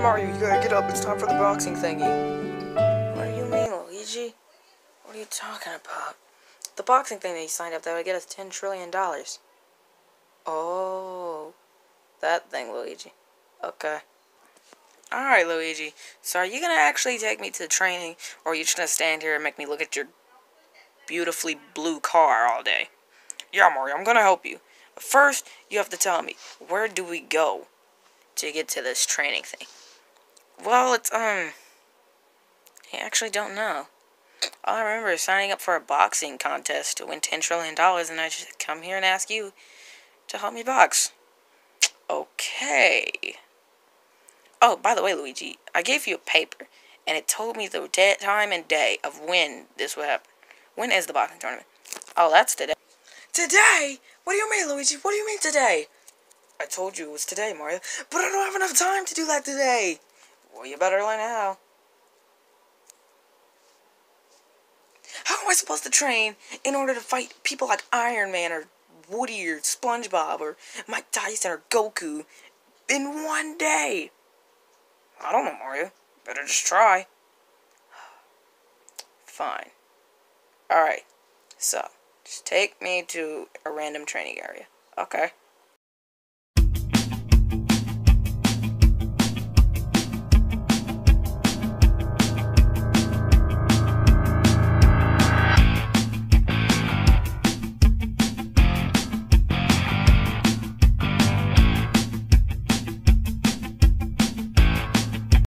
Mario, you gotta get up. It's time for the boxing thingy. What do you mean, Luigi? What are you talking about? The boxing thing that you signed up that would get us $10 trillion. Oh, that thing, Luigi. Okay. Alright, Luigi. So are you gonna actually take me to the training, or are you just gonna stand here and make me look at your beautifully blue car all day? Yeah, Mario, I'm gonna help you. But first, you have to tell me, where do we go to get to this training thing? Well, it's, um... I actually don't know. All I remember is signing up for a boxing contest to win $10 trillion, and I just come here and ask you to help me box. Okay. Oh, by the way, Luigi, I gave you a paper, and it told me the time and day of when this would happen. When is the boxing tournament? Oh, that's today. Today? What do you mean, Luigi? What do you mean today? I told you it was today, Mario, but I don't have enough time to do that today. Well, you better learn how. How am I supposed to train in order to fight people like Iron Man or Woody or SpongeBob or Mike Tyson or Goku in one day? I don't know, Mario. Better just try. Fine. Alright. So, just take me to a random training area. Okay.